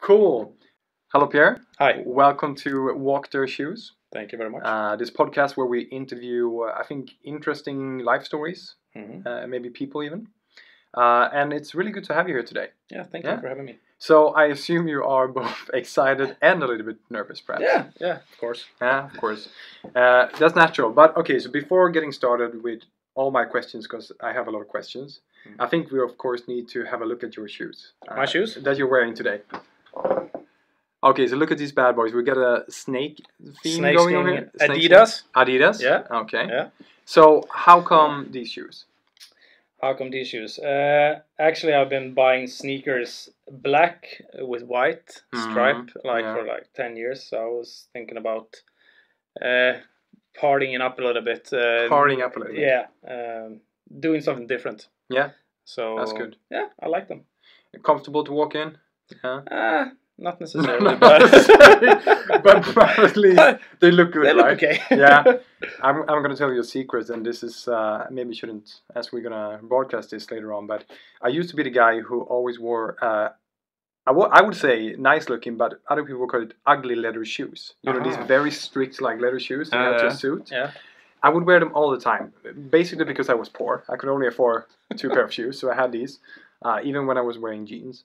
Cool. Hello, Pierre. Hi. Welcome to Walk Their Shoes. Thank you very much. Uh, this podcast where we interview, uh, I think, interesting life stories, Mhm. uh, maybe people even. Uh, and it's really good to have you here today. Yeah, thank yeah. you for having me. So I assume you are both excited and a little bit nervous, perhaps. Yeah, yeah, of course. Yeah, of course. Uh, that's natural. But okay, so before getting started with all my questions, because I have a lot of questions, Mm. I think we of course need to have a look at your shoes. My shoes? that you're wearing today. Okay, so look at these bad boys. We got a snake theme Snake going on here. Snake Adidas. Adidas. Yeah. Okay. Yeah. So how come these shoes? How come these shoes? Uh, actually, I've been buying sneakers black with white stripe like yeah. for like ten years. So I was thinking about uh, partying up a little bit. Uh, Partying up a little bit. Yeah, um, doing something different. Yeah. So That's good. Yeah, I like them. Comfortable to walk in? Yeah. Uh, not necessarily, Not but but least they look good, they look right? okay. Yeah. I'm, I'm gonna tell you a secret, and this is uh, maybe shouldn't, as we're gonna broadcast this later on. But I used to be the guy who always wore, uh, I wo- I would say nice looking, but other people call it ugly leather shoes. You know, these Uh-huh. very strict like leather shoes that you have to Uh, a suit. yeah. I would wear them all the time, basically because I was poor. I could only afford two pair of shoes, so I had these, uh, even when I was wearing jeans.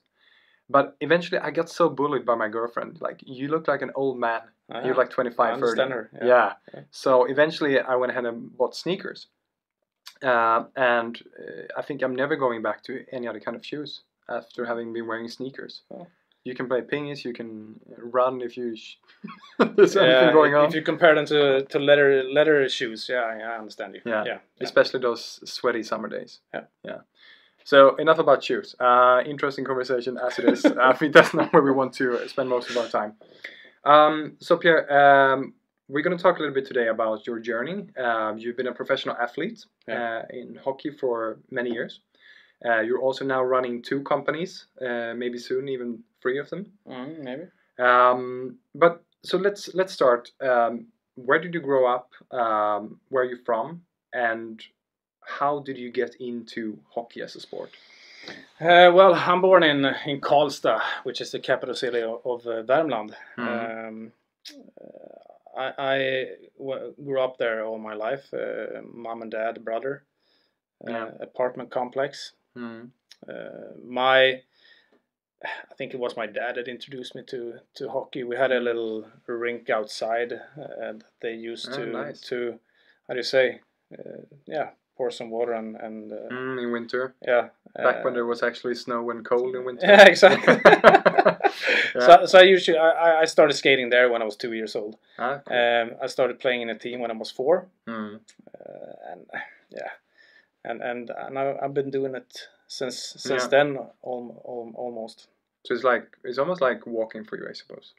But eventually, I got so bullied by my girlfriend. Like, you look like an old man. Ah, You're like 25, I understand 30. her. Yeah. Yeah. Yeah. So eventually, I went ahead and bought sneakers. Uh, and uh, I think I'm never going back to any other kind of shoes after having been wearing sneakers. Oh. You can play pingis, you can run if you sh- there's Yeah, anything going if, on. If you compare them to, to leather leather shoes, yeah, yeah, I understand you. Yeah. yeah, yeah. especially those sweaty summer days. Yeah. Yeah. So enough about shoes. Uh, interesting conversation as it is. I think that's not where we want to spend most of our time. Um, so Pierre, um, we're going to talk a little bit today about your journey. Um, you've been a professional athlete Yeah. uh, in hockey for many years. Uh, you're also now running two companies, uh, maybe soon even three of them. Mm, maybe. Um, but so let's let's start. Um, where did you grow up? Um, where are you from? And how did you get into hockey as a sport? Uh, well, I'm born in in Karlstad, which is the capital city of, of uh, Värmland. Mhm. Um, uh, I, grew up there all my life. Uh, mom and dad, brother. Uh, Yeah. Apartment complex. Mm. Uh, my I think it was my dad that introduced me to, to hockey. We had a little rink outside that they used Oh, to nice. to how do you say yeah pour some water and and uh, Mm, in winter, yeah back when uh, there was actually snow and cold in winter. yeah exactly. Yeah. So so I usually I, I- started skating there when I was two years old. Ah, cool. Um, I started playing in a team when I was four, Mm. uh, and yeah, and and and I, I've been doing it since since Yeah. then al- al- almost. So it's like it's almost like walking for you, I suppose.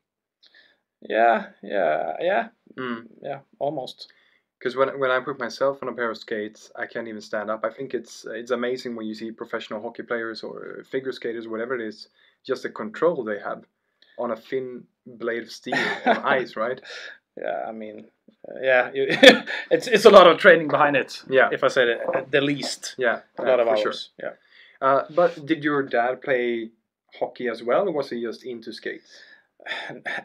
Yeah, yeah, yeah, Mm. yeah, almost. Because when when I put myself on a pair of skates, I can't even stand up. I think it's it's amazing when you see professional hockey players or figure skaters, whatever it is, just the control they have on a thin blade of steel on ice, right? Yeah, I mean, uh, yeah, you, it's it's a lot of training behind it. Yeah. If I say it, at the least, Yeah, a uh, lot of hours. sure. Yeah. Uh, but did your dad play hockey as well, or was he just into skates?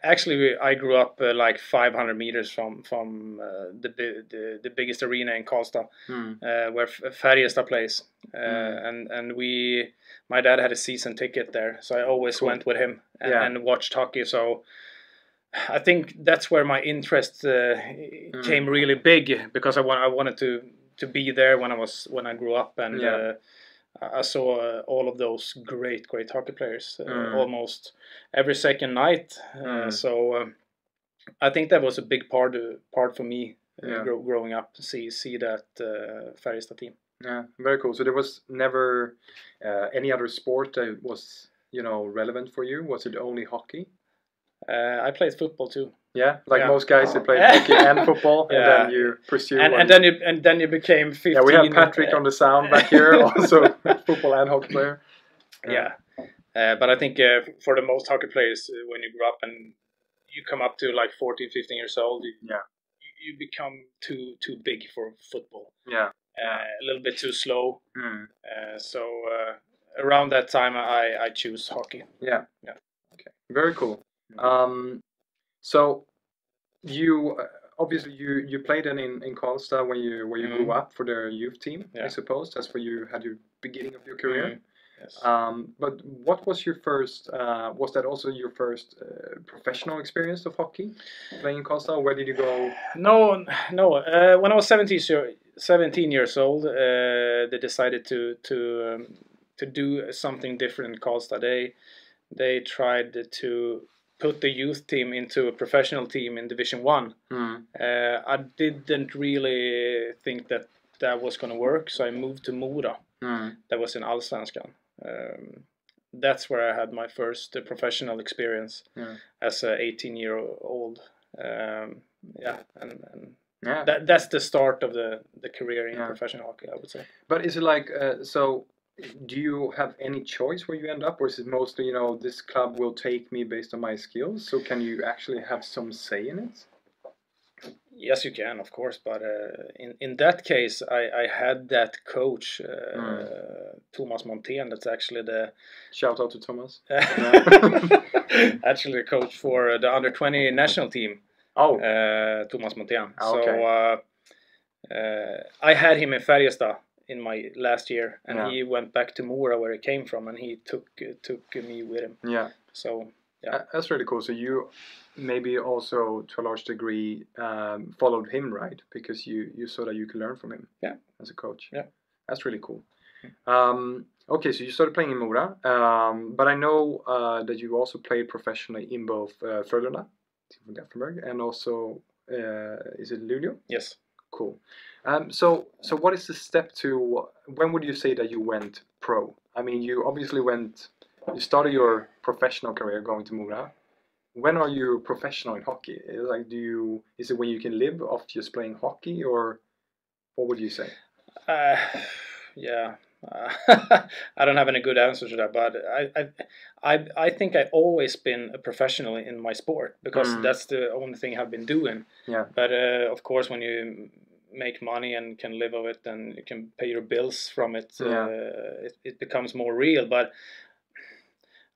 Actually, we- I grew up uh, like 500 meters from from uh, the, the the biggest arena in Karlstad, Hmm. uh, where Färjestad plays, uh, Mm. and and we, my dad had a season ticket there, so I always Cool. went with him and, Yeah. and watched hockey. So. I think that's where my interest uh, Mm. came really big because I want I wanted to to be there when I was when I grew up and Yeah. Uh, I saw uh, all of those great great hockey players uh, Mm. almost every second night. Uh, Mm. so um, I think that was a big part uh, part for me uh, Yeah. grow, growing up to see see that uh, Färjestad team. Yeah, very cool. So there was never uh, any other sport that was you know relevant for you. Was it only hockey? Uh, I played football too, Yeah, like Yeah. most guys, they played hockey and football, and then you pursue. and, and then you and then you became fifteen. yeah, we have Patrick on the sound back here, also football and hockey player. yeah. Uh, but I think uh, for the most hockey players, uh, when you grow up and you come up to like 14, 15 years old, you, Yeah. you, you become too too big for football. Yeah. Uh, a little bit too slow. Mm. Uh, so uh, around that time, I I choose hockey. Yeah. Yeah. Okay. Very cool. Um, so you uh, obviously you you played in in, Karlstad when you when you grew Mhm. up for the youth team. I suppose that's where you had your beginning of your career. Mhm. Yes. Um, but what was your first? Uh, was that also your first uh, professional experience of hockey, playing in Karlstad? Where did you go? No, no. Uh, when I was 17, 17 years old, uh, they decided to to um, to do something different in Karlstad. They they tried to put the youth team into a professional team in Division One. Mm. Uh, I didn't really think that that was going to work, so I moved to Mora. Mm. That was in Allsvenskan. Um, that's where I had my first uh, professional experience Yeah. as a 18 year old. Um, yeah, and, and Yeah. that that's the start of the the career in Yeah. professional hockey. I would say. But is it like uh, so? Do you have any choice where you end up, or is it mostly you know this club will take me based on my skills? So can you actually have some say in it? Yes, you can, of course, but uh, in in that case, I, I had that coach, uh, Mm. Thomas Montén. That's actually the Shout out to Thomas. actually the coach for the under twenty national team. Oh, uh, Thomas Montén. Ah, okay. So uh, uh, I had him in Färjestad in my last year, and Yeah. he went back to Mora where he came from, and he took uh, took me with him. yeah. So Yeah. That's really cool. So you maybe also to a large degree um, followed him, right? Because you you saw that you could learn from him. Yeah. As a coach. Yeah. That's really cool. Um, okay, so you started playing in Mora, um, but I know uh, that you also played professionally in both uh, Frölunda, and also uh, is it Luleå? yes, Cool. Um, so, so what is the step to? When would you say that you went pro? I mean, you obviously went. You started your professional career going to Mora. When are you professional in hockey? Like, do you? Is it when you can live off just playing hockey, or what would you say? uh, yeah. Uh, I don't have any good answer to that, but I, I, I, I think I've always been a professional in my sport because Mm. that's the only thing I've been doing. Yeah. But uh, of course, when you make money and can live of it, and you can pay your bills from it, Yeah. uh, it, it becomes more real. But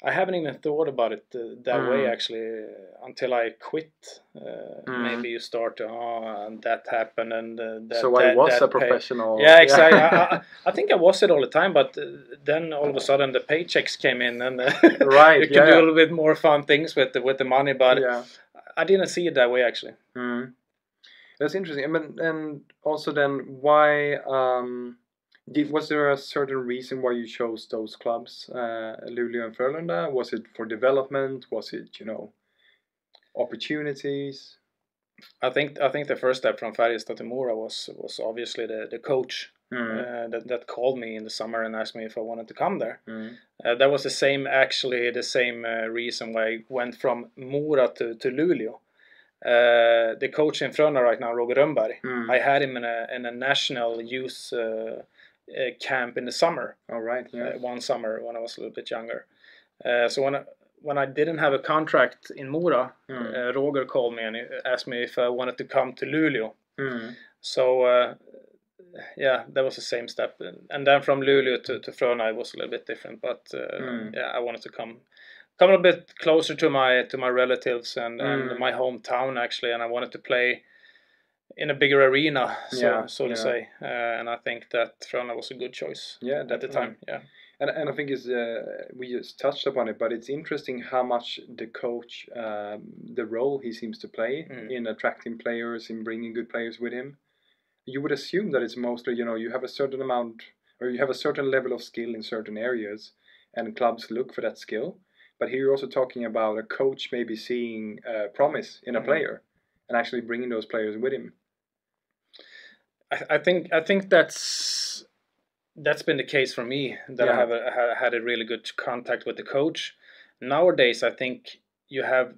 I haven't even thought about it uh, that way Mm. actually uh, until I quit. Uh, Mm. Maybe you start to, oh, and that happened, and uh, that. so I was that a pay- professional. yeah, exactly. I, I, I think I was it all the time, but uh, then all of a sudden the paychecks came in, and uh, Right, you can yeah. do a little bit more fun things with the, with the money. But yeah. I didn't see it that way actually. Mm. That's interesting. I mean, and also then, why um, did, was there a certain reason why you chose those clubs, uh, Luleå and Frölunda? Was it for development? Was it you know opportunities? I think I think the first step from Färjestad to Mora was was obviously the the coach Mm. uh, that that called me in the summer and asked me if I wanted to come there. Mm. Uh, that was the same actually the same uh, reason why I went from Mora to to Luleå. Uh, the coach in Frölunda right now, Roger Rönnberg. Mm. I had him in a in a national youth uh, camp in the summer. All right. Yeah. uh, one summer when I was a little bit younger. Uh, so when I, when I didn't have a contract in Mora, Mm. uh, Roger called me and he asked me if I wanted to come to Luleå. Mm. So uh, yeah, that was the same step. And then from Luleå to, to Frölunda it was a little bit different, but uh, Mm. yeah, I wanted to come come a bit closer to my to my relatives and, and Mm. my hometown actually, and I wanted to play in a bigger arena, so Yeah, so to yeah. say. Uh, and I think that Frölunda was a good choice Yeah. at the time. Yeah. And, and I think it's, uh, we just touched upon it, but it's interesting how much the coach, um, the role he seems to play Mm. in attracting players, in bringing good players with him. You would assume that it's mostly, you know, you have a certain amount or you have a certain level of skill in certain areas, and clubs look for that skill. But here you're also talking about a coach maybe seeing uh, promise in a Mhm. player and actually bringing those players with him. I, I think I think that's that's been the case for me that I have a, ha- had a really good contact with the coach. Nowadays, I think you have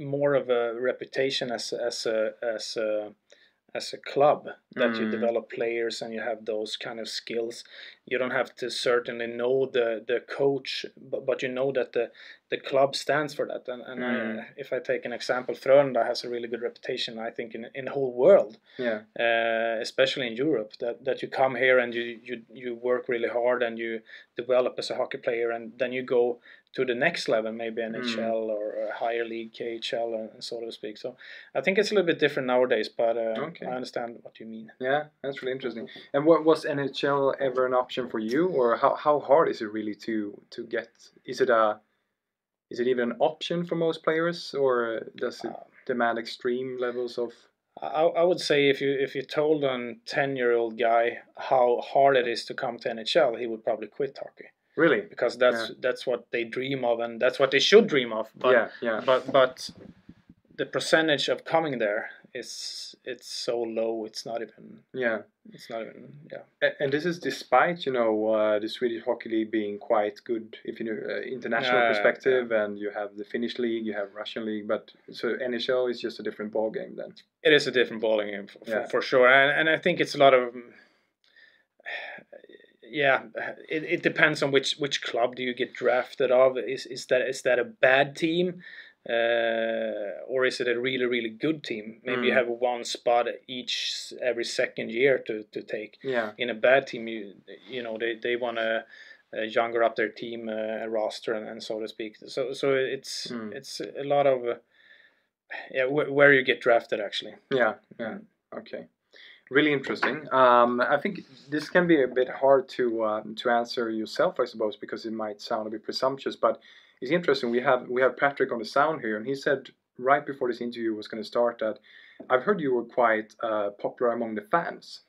more of a reputation as as a as a as a club that you Mm. develop players and you have those kind of skills. you don't have to certainly know the the coach, but, but you know that the the club stands for that. And, and Mm. I, if I take an example, Frölunda has a really good reputation, I think, in in the whole world, Yeah. uh, especially in Europe. That that you come here and you you you work really hard and you develop as a hockey player, and then you go to the next level, maybe NHL or a higher league, KHL, and so to speak. So I think it's a little bit different nowadays, but uh, Okay. I understand what you mean. Yeah, that's really interesting. And what was NHL ever an option for you, or how, how hard is it really to to get? Is it a is it even an option for most players, or does it Uh, demand extreme levels of? I, I would say if you if you told a ten year old guy how hard it is to come to NHL, he would probably quit hockey Really? because that's that's what they dream of and that's what they should dream of. But yeah, yeah, but but the percentage of coming there is it's so low. It's not even yeah. it's not even yeah. A- And this is despite you know uh, the Swedish Hockey League being quite good, if you know uh, international Yeah, yeah, perspective, and you have the Finnish league, you have Russian league, but so NHL is just a different ball game then. It is a different ballgame for, Yeah. for, for sure, and and I think it's a lot of yeah. It, it depends on which which club do you get drafted of. Is is that is that a bad team? Uh, or is it a really really good team? Maybe you Mm. have one spot each every second year to, to take. Yeah, In a bad team, you you know they, they want to uh, younger up their team uh, roster and, and so to speak. So so it's Mm. it's a lot of uh, yeah wh- where you get drafted actually. yeah, yeah. Okay, really interesting. Um, I think this can be a bit hard to um, to answer yourself, I suppose, because it might sound a bit presumptuous. But it's interesting. We have we have Patrick on the sound here, and he said right before this interview was going to start that I've heard you were quite uh, popular among the fans.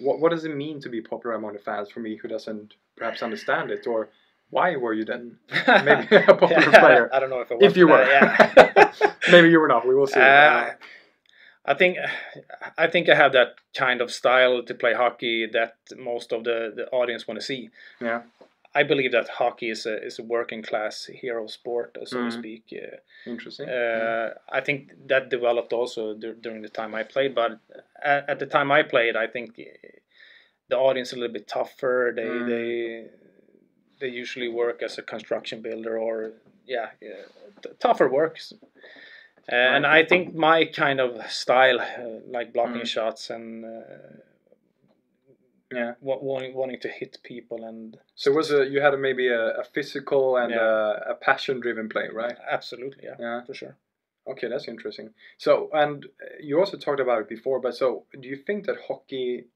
What what does it mean to be popular among the fans? For me, who doesn't perhaps understand it, or why were you then maybe a popular Yeah, player? I don't know if I was If you were, that, yeah. maybe you were not. We will see. Uh, I think I think I have that kind of style to play hockey that most of the, the audience want to see. yeah, I believe that hockey is a is a working class hero sport, so Mhm. to speak. Uh, interesting. uh, I think that developed also dur- during the time I played, but at, at the time I played, I think the audience a little bit tougher. They Mm. they they usually work as a construction builder or yeah, yeah t- tougher works. Uh, and I think my kind of style, uh, like blocking Mm. shots and uh, yeah. wa- wanting wanting to hit people and So it was a you had a, maybe a, a physical and Yeah. a, a passion driven play, right? absolutely yeah, Yeah. for sure. Okay, that's interesting. So, and you also talked about it before, but so do you think that hockey,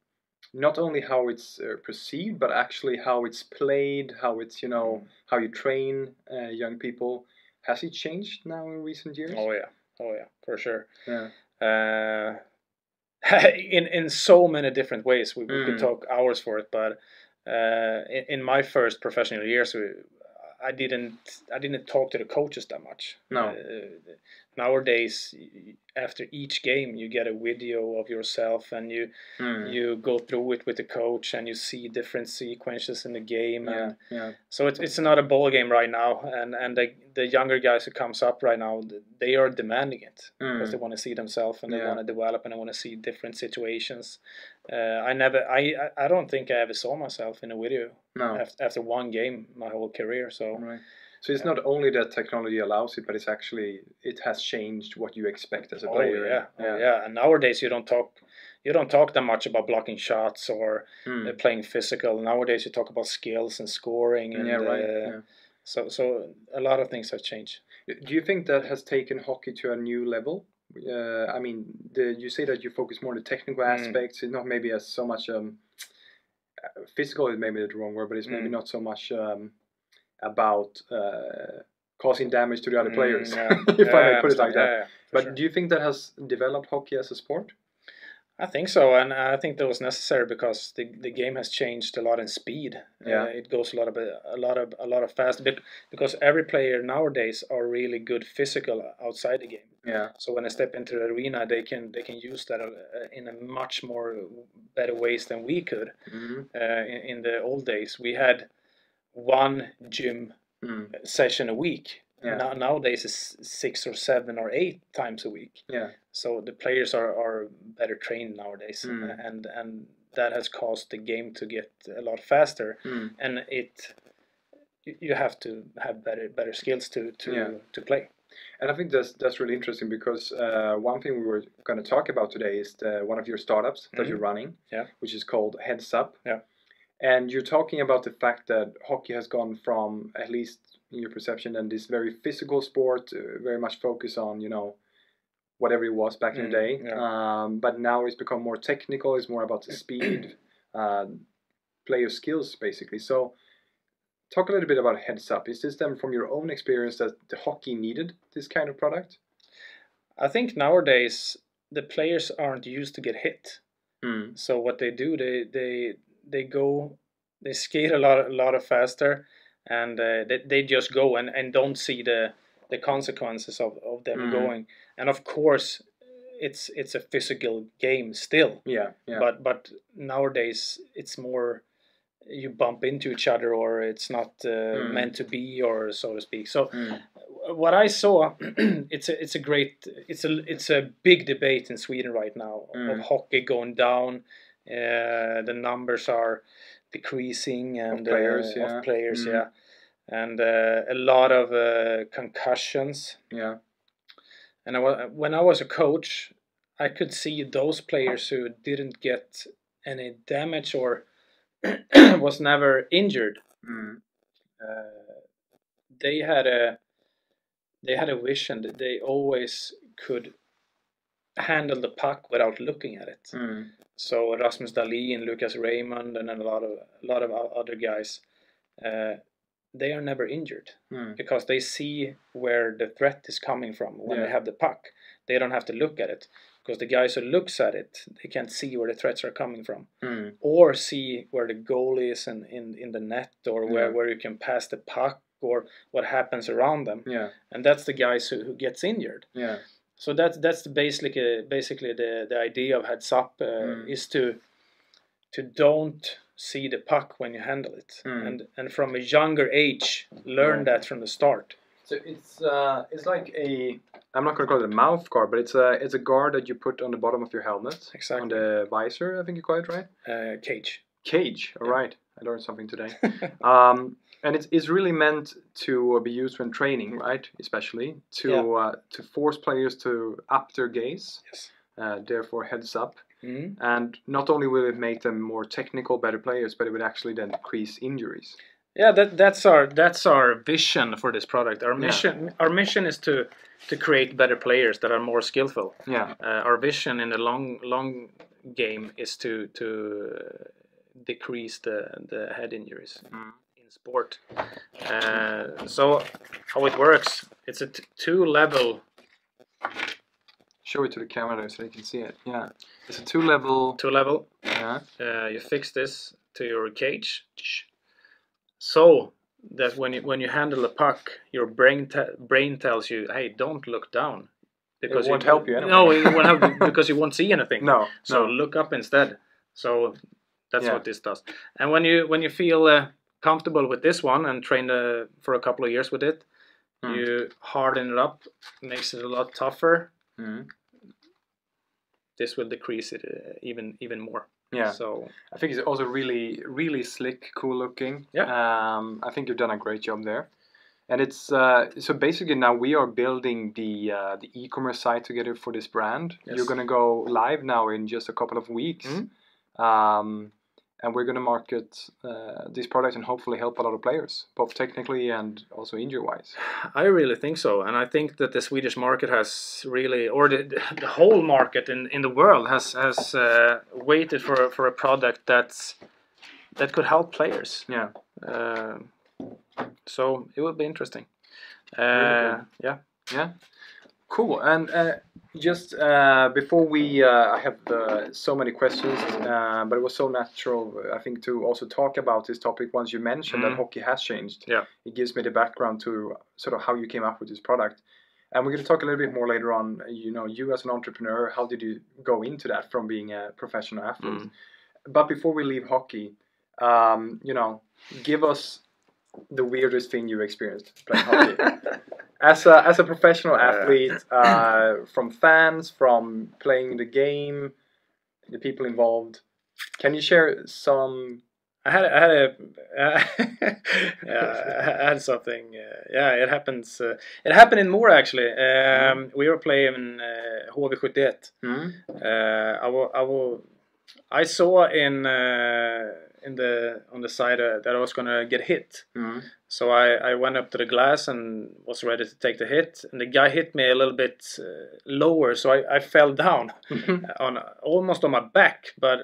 not only how it's uh, perceived, but actually how it's played, how it's you know how you train uh, young people, has it changed now in recent years? Oh yeah, oh yeah, for sure. Yeah. uh, in in so many different ways. We, we Mm. could talk hours for it, but uh, in, in my first professional years, we, I didn't I didn't talk to the coaches that much. No. Uh, nowadays, after each game, you get a video of yourself and you Hmm. you go through it with the coach and you see different sequences in the game. Yeah, And yeah, so it's it's not a ball game right now, and and the the younger guys who comes up right now, they are demanding it because Mm. they want to see themselves and they Yeah. want to develop and they want to see different situations. Uh, I never, I, I don't think I ever saw myself in a video no, after, after one game my whole career. So right. So it's not only that technology allows it, but it's actually it has changed what you expect as a oh player. yeah, oh yeah. And nowadays you don't talk. You don't talk that much about blocking shots or Hmm. uh, playing physical. Nowadays, you talk about skills and scoring, and yeah, right. uh, yeah. so so a lot of things have changed. Do you think that has taken hockey to a new level? Uh, I mean, the, you say that you focus more on the technical Mm. aspects. Not maybe as so much um, uh, physical is maybe the wrong word, but it's maybe Mm. not so much um, about uh, causing damage to the other Mm, players, yeah. if I Yeah, may put it like that. yeah, But sure. do you think that has developed hockey as a sport? I think so, and I think that was necessary because the, the game has changed a lot in speed. Yeah. Uh, it goes a lot of a lot of a lot of fast bec- because every player nowadays are really good physical outside the game. Yeah, So when they step into the arena, they can they can use that uh, in a much more better ways than we could. hmm Uh, in, in the old days, we had one gym mm. session a week. Yeah. Now, nowadays it's six or seven or eight times a week. yeah, So the players are, are better trained nowadays, Mm. and and that has caused the game to get a lot faster, Mm. and it you- have to have better better skills to to Yeah. to play. And I think that's that's really interesting because uh, one thing we were going to talk about today is the, one of your startups that Mhm. you're running, Yeah. which is called Headzup. Yeah. And you're talking about the fact that hockey has gone from, at least in your perception, and this very physical sport, uh, very much focus on you know whatever it was back in the Mm, day. yeah. Um, but now it's become more technical. It's more about the speed, uh, player skills, basically. So. Talk a little bit about Headzup. Is this then from your own experience that the hockey needed this kind of product? I think nowadays the players aren't used to get hit. Mm. So what they do, they they they go, they skate a lot a lot of faster, and uh, they they just go and, and don't see the the consequences of, of them Mhm. going. And of course, it's it's a physical game still, Yeah, yeah. but but nowadays it's more you bump into each other or it's not uh, Mm. meant to be or so to speak. So Mm. what I saw, it's a it's a great it's a it's a big debate in Sweden right now of Mm. hockey going down. Uh, the numbers are decreasing and players, uh, yeah. of players, Mm. yeah, and uh, a lot of uh, concussions. yeah. And I, wa- when I was a coach, I could see those players who didn't get any damage or was never injured Mm. uh, they had a they had a vision that they always could handle the puck without looking at it. Mm. So Rasmus Dahlin, Lucas Raymond, and a lot of a lot of other guys, uh, they are never injured Mm. because they see where the threat is coming from when Yeah. they have the puck. They don't have to look at it because the guys who looks at it, they can't see where the threats are coming from Mm. or see where the goal is in, in, in the net or where, Yeah. where you can pass the puck or what happens around them Yeah, and that's the guys who, who gets injured yeah. So that's that's the basically basically the, the idea of heads up uh, Mm. is to to don't see the puck when you handle it Mm. and and from a younger age learn Yeah. that from the start So it's uh, it's like a I'm not gonna call it a mouth guard, but it's a it's a guard that you put on the bottom of your helmet, Exactly. on the visor. I think you call it right. uh, cage Cage. All Yeah. right, I learned something today. um, and it's, it's really meant to be used when training, right? Especially to Yeah. uh, to force players to up their gaze, yes uh, therefore heads up. Mhm. And not only will it make them more technical, better players, but it would actually then decrease injuries. Yeah, that that's our that's our vision for this product. Our Yeah. mission our mission is to to create better players that are more skillful. Yeah. Uh, our vision in the long long game is to to uh, decrease the the head injuries Mm. in sport. Uh, so how it works? It's a t- two level Show it to the camera so they can see it. Yeah. It's a two level. two level. Yeah. Uh, you fix this to your cage, so that when you when you handle the puck, your brain te- brain tells you, "Hey, don't look down," because it won't help you No, it won't help you because you won't see anything. No. So no. look up instead. So that's Yeah. what this does. And when you when you feel uh, comfortable with this one and train uh, for a couple of years with it, Mm. you harden it up, makes it a lot tougher. Mhm. This will decrease it uh, even even more. Yeah. So I think it's also really, really slick, cool looking. Yeah. Um, I think you've done a great job there. And it's uh, so basically now we are building the uh, the e-commerce site together for this brand. Yes. You're gonna go live now in just a couple of weeks, Mhm. um, and we're gonna market uh, this product and hopefully help a lot of players, both technically and also injury wise. I really think so, and I think that the Swedish market has really, or the, the whole market in, in the world has has uh, waited for for a product that's that could help players. Yeah. Uh, so it will be interesting. Really Uh, yeah. Yeah, cool. And uh, just uh, before we, uh, I have uh, so many questions, uh, but it was so natural, I think, to also talk about this topic once you mentioned Mm. that hockey has changed. Yeah. It gives me the background to sort of how you came up with this product. And we're going to talk a little bit more later on. You know, you as an entrepreneur, how did you go into that from being a professional athlete? Mm. But before we leave hockey, um, you know, give us the weirdest thing you experienced playing hockey as a as a professional athlete, uh, from fans, from playing the game, the people involved. Can you share some? I had I had a uh, yeah, I had something. Uh, yeah, it happens. Uh, it happened in Mora actually. Um, We were playing uh, HV71. Mm? Uh, I will, I will, I saw in uh, in the on the side uh, that I was gonna get hit. Mm. So I, I went up to the glass and was ready to take the hit, and the guy hit me a little bit uh, lower, so I, I fell down on almost on my back, but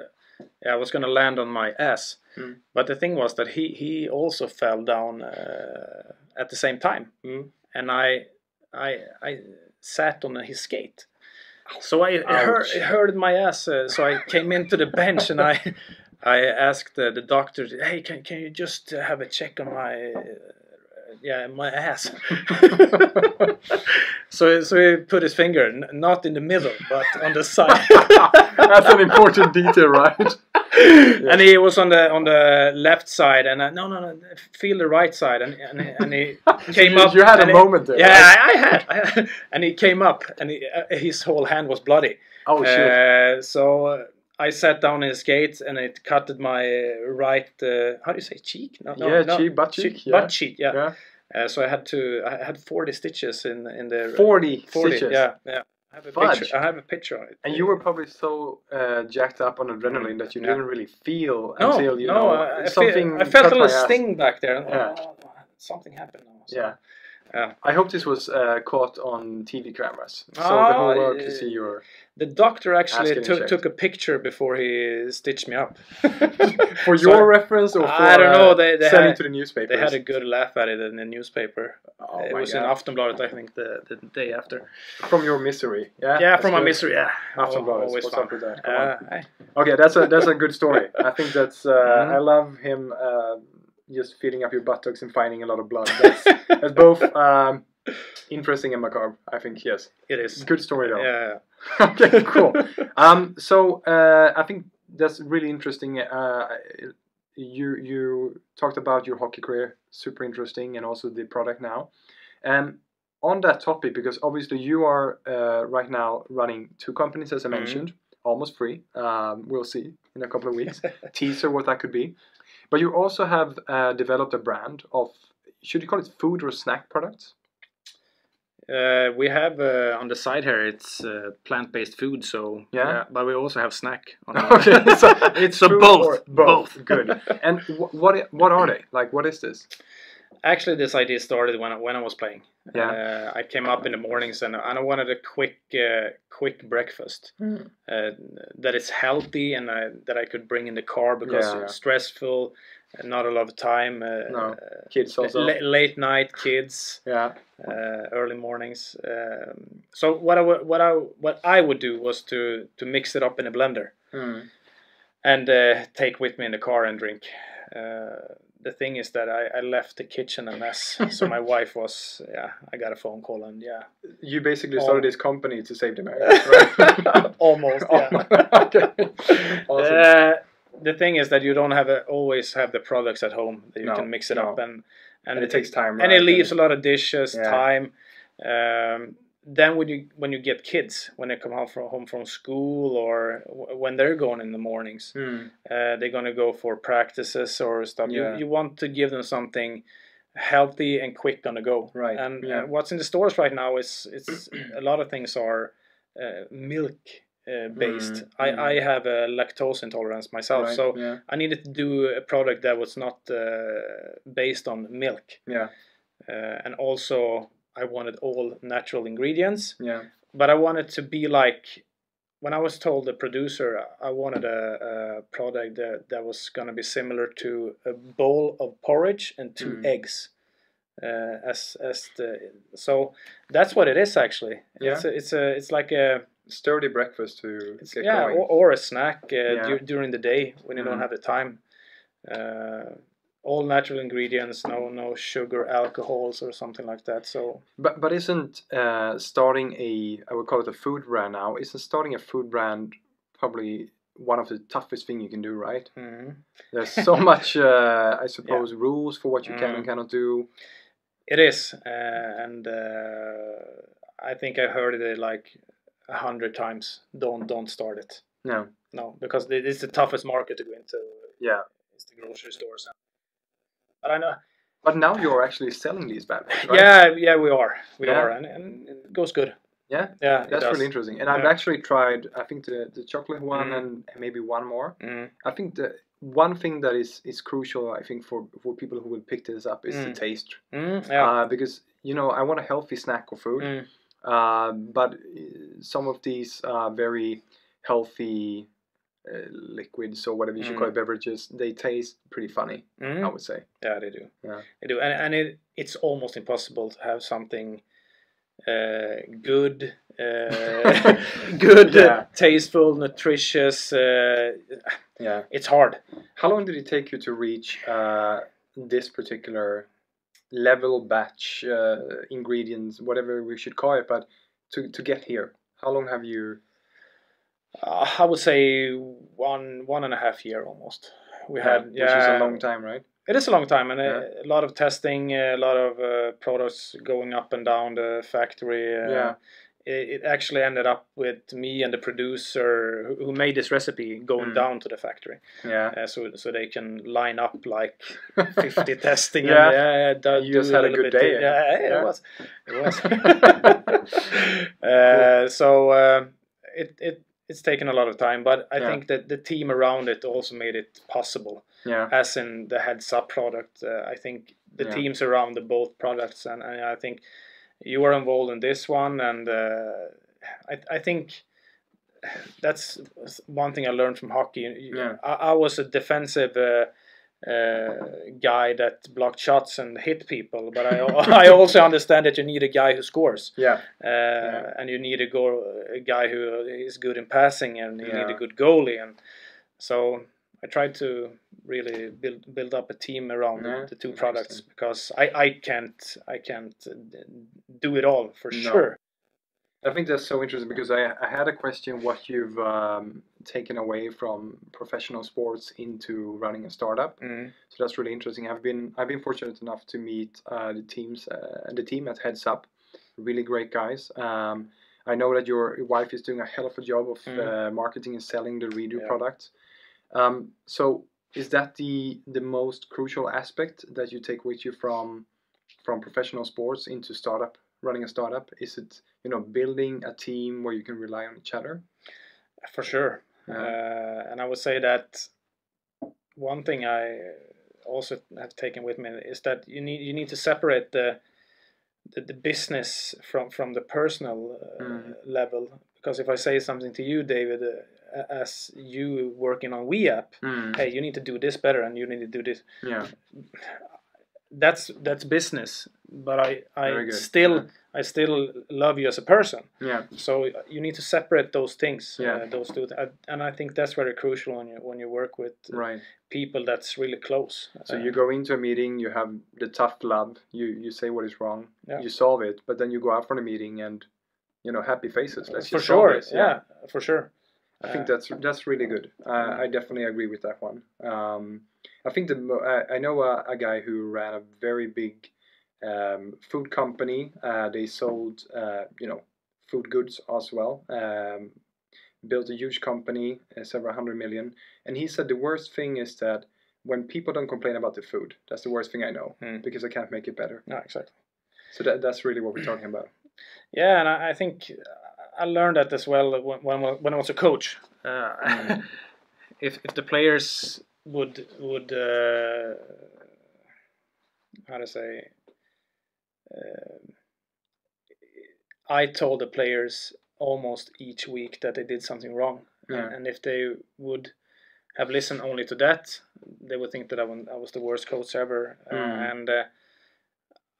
yeah, I was gonna land on my ass. Mm. But the thing was that he he also fell down uh, at the same time, Mm. and I I I sat on his skate. So I it hurt, it hurted my ass. Uh, so I came into the bench and I I asked the, the doctor, "Hey, can can you just uh, have a check on my uh, yeah my ass?" so so he put his finger n- not in the middle but on the side. That's an important detail, right? And he was on the on the left side, and I, no, no, no, feel the right side, and and, and he came you, up. You had a he- moment there. yeah, right? I, I had, I had, and he came up, and he, uh, his whole hand was bloody. Oh shit. Uh, so uh, I sat down in his skate, and it cutted my right. Uh, how do you say cheek? No, no, Yeah, no, cheek, butt cheek, yeah. butt cheek. Yeah. yeah. Uh, so I had to. I had forty stitches in in the 40, 40, stitches. Yeah, yeah. I have a Fudge. picture. I have a picture of it. And you were probably so uh, jacked up on adrenaline that you Yeah. didn't really feel no, until you no, know I, I, something. feel, I felt a little sting back there. Yeah. Oh, something happened. So- Yeah. Yeah. I hope this was uh, caught on TV cameras, so the Ah, whole world uh, could see your. The doctor actually took took a picture before he stitched me up. For So your reference or for I don't know, uh, they- they had- to the newspaper. They had a good laugh at it in the newspaper. oh it was in God. Aftonbladet, I think, the, the day after. from your misery. Yeah, Yeah, That's from my misery. Yeah, Aftonbladet, always what's fun. up with that? Uh. Okay, that's a that's a good story. I think that's. Uh, Mhm. I love him uh, just feeding up your buttocks and finding a lot of blood. That's, that's both um, interesting and macabre. I think yes. it is. Good story though. Yeah. okay, cool. Um, so uh, I think that's really interesting. Uh, you you talked about your hockey career, super interesting, and also the product now. And on that topic, because obviously you are uh, right now running two companies, as I Mhm. mentioned, almost free. Um, we'll see in a couple of weeks. Teaser what that could be. But you also have uh, developed a brand of, should you call it food or snack products? Uh, we have uh, on the side here. It's uh, plant-based food, so Yeah. But we also have snack. On Okay, so it's so food both, both. Good. And wh- what what are they? Like, what is this? Actually, this idea started when I, when I was playing. Yeah. Uh, I came up in the mornings and, and I wanted a quick uh, quick breakfast uh, that is healthy and I, that I could bring in the car because Yeah, yeah. it's stressful, uh, not a lot of time. Uh, No. uh, Kids also. la- late night kids, yeah. uh, early mornings. Um, so what I wa- what I what I would do was to to mix it up in a blender Mm. and uh, take with me in the car and drink. Uh, the thing is that I, I left the kitchen a mess, so my wife was yeah. I got a phone call and yeah, You basically started this company to save the marriage, right? almost yeah. okay. Awesome. Uh, the thing is that you don't have a, always have the products at home that you No, can mix it no. up and and it takes time, and it leaves a lot of dishes, Yeah. time. Um, then when you when you get kids when they come home from home from school or w- when they're going in the mornings, Mm. uh, they're gonna go for practices or stuff. Yeah. You you want to give them something healthy and quick on the go. Right, And yeah. uh, what's in the stores right now is it's a lot of things are uh, milk. Uh, based. Mm, I, mm. I have a lactose intolerance myself, Right, so yeah. I needed to do a product that was not uh, based on milk Yeah. uh, and also I wanted all natural ingredients. Yeah. But I wanted to be like when I was told the producer, I wanted a, a product that, that was gonna be similar to a bowl of porridge and two Mm. eggs. Uh, as as the so that's what it is actually. Yeah. It's a, it's a it's like a Sturdy breakfast to get yeah going. or, or a snack uh, Yeah. dur- during the day when you don't Mhm. have the time. Uh, all natural ingredients, no no sugar, alcohols or something like that. So But but isn't uh, starting a I would call it a food brand now? Isn't starting a food brand probably one of the toughest thing you can do? Right? mhm. There's so much uh, I suppose rules for what you can and Mm. cannot do. it is, uh, and uh, I think I heard it like a hundred times. Don't don't start it. No. no, because it is the toughest market to go into. Yeah. It's the grocery stores. But I know. But now you're actually selling these bad boys, right? Yeah, yeah, we are, we Yeah. are, and, and it goes good. Yeah? Yeah, That's really interesting. And I've actually tried, I think, the, the chocolate one Mm. and maybe one more. Mm. I think the one thing that is, is crucial, I think, for, for people who will pick this up is the Mm. taste. Mm, yeah. Uh, because, you know, I want a healthy snack or food. Mm. Uh, but uh, some of these uh, very healthy uh, liquids or whatever you should call it, beverages, they taste pretty funny, Mm. I would say. Yeah, they do. Yeah. They do, and and it it's almost impossible to have something uh, good, uh, good, Yeah. tasteful, nutritious. Uh, Yeah. it's hard. How long did it take you to reach uh, this particular level, batch, uh, ingredients, whatever we should call it, but to, to get here? How long have you? Uh, I would say one one and a half year almost. We had yeah, which is a long time, right? It is a long time, and Yeah. a, a lot of testing, a lot of uh, products going up and down the factory. Uh, Yeah. It, it actually ended up with me and the producer who, who made this recipe going Mm. down to the factory, Yeah. uh, so so they can line up like fifty testing. Yeah. and, yeah, yeah, do- You just had a little good day, Yeah, eh? it was. It was. uh, so uh, it it it's taken a lot of time, but I Yeah. think that the team around it also made it possible Yeah. as in the heads up product. Uh, I think the Yeah. teams around the both products, and, and I think you were involved in this one, and uh, I, I think that's one thing I learned from hockey. Yeah. I, I was a defensive. Uh, uh, guy that blocked shots and hit people, but I, I also understand that you need a guy who scores, Yeah. uh, and you need a, go, a guy who is good in passing, and you need a good goalie, and so I tried to really build build up a team around Yeah, the two products because I, I can't I can't do it all for No. sure. I think that's so interesting because I, I had a question what you've um, taken away from professional sports into running a startup. Mm. So that's really interesting. I've been I've been fortunate enough to meet uh, the teams uh, the team at Headzup, really great guys. Um, I know that your wife is doing a hell of a job of Mm. uh, marketing and selling the Redo Yeah. products. Um, so is that the the most crucial aspect that you take with you from from professional sports into startup running a startup? Is it you know building a team where you can rely on each other? For sure. Uh, and I would say that one thing I also have taken with me is that you need you need to separate the the, the business from from the personal uh, Mm. level. Because if I say something to you, David, uh, as you working on We App, hey, you need to do this better, and you need to do this. Yeah, That's that's business. But I I still Yeah. I still love you as a person. yeah, So you need to separate those things. Yeah. Uh, those two, th- and I think that's very crucial when you when you work with right. people that's really close. So Uh, you go into a meeting, you have the tough love, you you say what is wrong, Yeah. you solve it, but then you go out from the meeting and you know happy faces. Let's for sure, this. yeah. for sure. I think Uh, that's that's really good. Uh. I definitely agree with that one. Um, I think the I, know a, a guy who ran a very big um, food company. Uh, they sold uh, you know food goods as well. Um, built a huge company, uh, several hundred million, and he said the worst thing is that when people don't complain about the food, that's the worst thing I know Mm. because I can't make it better. No, exactly. So that, that's really what we're talking about. Yeah, and I, I think I learned that as well when when, when I was a coach. Uh, Mm. if if the players would would uh, how to say. Uh, I told the players almost each week that they did something wrong, Yeah. and if they would have listened only to that, they would think that I was, I was the worst coach ever. Uh, Mm. and uh,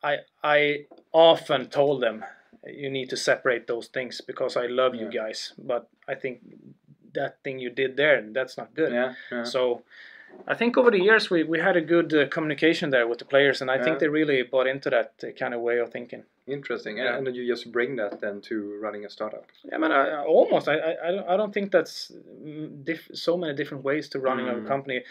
I I often told them you need to separate those things because I love you guys, but I think that thing you did there that's not good. Yeah, yeah. So I think over the years we, we had a good uh, communication there with the players, and I Yeah. think they really bought into that uh, kind of way of thinking. Interesting. Yeah. And, and then you just bring that then to running a startup. I mean, I, I almost. I, I, don't- I don't think that's mm, diff- so many different ways to running Mm. a company.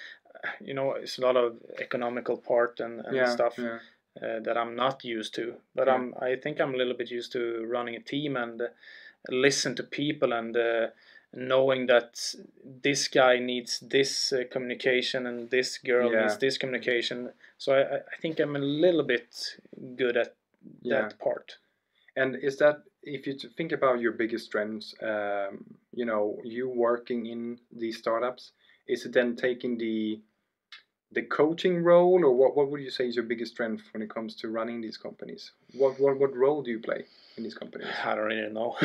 You know, it's a lot of economical part and, and yeah, stuff Yeah. uh, that I'm not used to. But Yeah. I'm. I think I'm a little bit used to running a team and uh, listen to people and uh, knowing that this guy needs this uh, communication and this girl Yeah. needs this communication. So I, I- think I'm a little bit good at Yeah. that part. And is that if you think about your biggest strengths, um, you know, you working in these startups, is it then taking the the coaching role, or what? What would you say is your biggest strength when it comes to running these companies? What what what role do you play in these companies? I don't really know.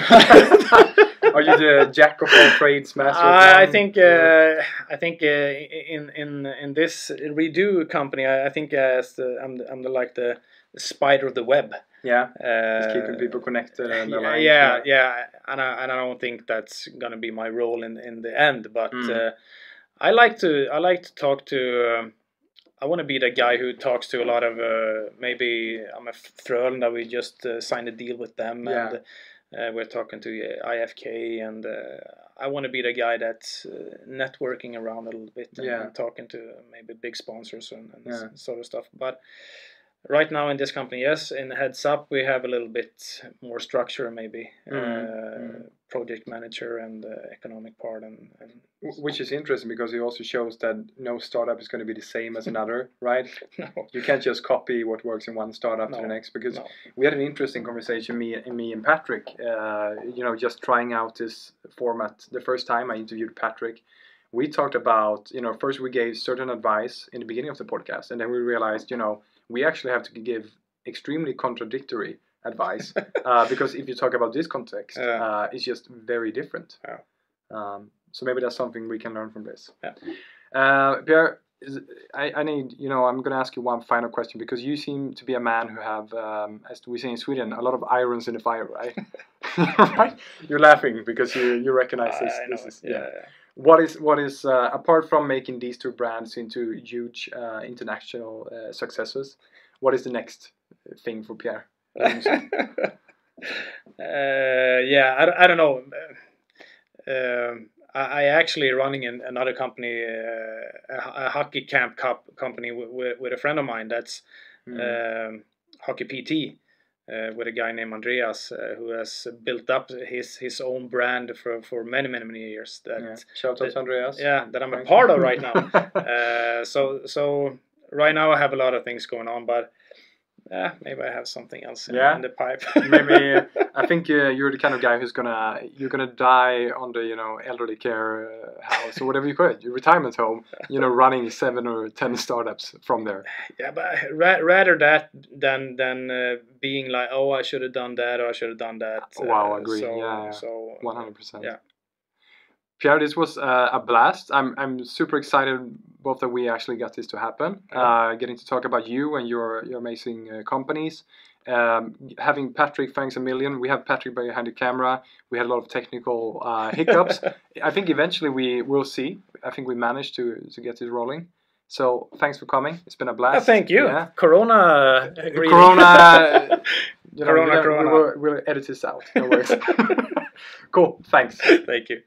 Are you the jack of all trades, master? of I, I think uh, I think uh, in in in this redo company, I, I think uh, as the, I'm the, I'm the like the spider of the web. yeah, Uh, just keeping people connected and yeah, yeah, yeah, and I, and I don't think that's gonna be my role in in the end. But Mm. I like to I like to talk to. Um, I want to be the guy who talks to a lot of uh, maybe I'm a Frölunda that we just uh, signed a deal with them Yeah. and uh, we're talking to uh, IFK and uh, I want to be the guy that's uh, networking around a little bit and, Yeah. and talking to maybe big sponsors and, and Yeah. sort of stuff. But right now in this company, yes, in Headzup we have a little bit more structure maybe, Mhm, uh, mhm. Project manager and the economic part and, and Which is interesting because it also shows that no startup is going to be the same as another, right? no, You can't just copy what works in one startup to the next because no. we had an interesting conversation me me and Patrik. Uh, you know, just trying out this format the first time I interviewed Patrik. We talked about you know first we gave certain advice in the beginning of the podcast, and then we realized you know we actually have to give extremely contradictory advice uh, because if you talk about this context, Yeah. uh, it's just very different. Yeah. Um, so maybe that's something we can learn from this. Yeah. Uh, Pierre, is, I, I need, you know, I'm going to ask you one final question because you seem to be a man who have, um, as we say in Sweden, a lot of irons in the fire, right? right? You're laughing because you, you recognize this. This is, yeah. yeah. What is, what is uh, apart from making these two brands into huge uh, international uh, successes, what is the next thing for Pierre? uh, yeah, I, don't- I don't know. Um, I, I actually running an, another company, uh, a, a hockey camp cup company with, with, a friend of mine. That's Mm. um, hockey PT. Uh, with a guy named Andreas uh, who has built up his his own brand for, for many many many years. That yeah. Shout out to Andreas. yeah, that I'm a part you. of right now. uh, so so right now I have a lot of things going on, but yeah, maybe I have something else in, Yeah. in the pipe. Maybe I think uh, you're the kind of guy who's gonna you're gonna die on the you know elderly care uh, house or whatever you call it, your retirement home. You know, running seven or ten startups from there. yeah, but ra- rather that than than uh, being like, oh, I should have done that or I should have done that. Wow, Uh, agree. So, Yeah, yeah. So One hundred percent. Yeah. Pierre, this was uh, a blast. I'm I'm super excited both that we actually got this to happen. Yeah. Uh, getting to talk about you and your your amazing uh, companies. Um, having Patrick, thanks a million. We have Patrick behind the camera. We had a lot of technical uh, hiccups. I think eventually we will see. I think we managed to to get this rolling. So thanks for coming. It's been a blast. Yeah, thank you. Yeah. Corona. uh, greeting. Corona. You know, Corona, Corona. will- We'll edit this out. No worries. cool. Thanks. thank you.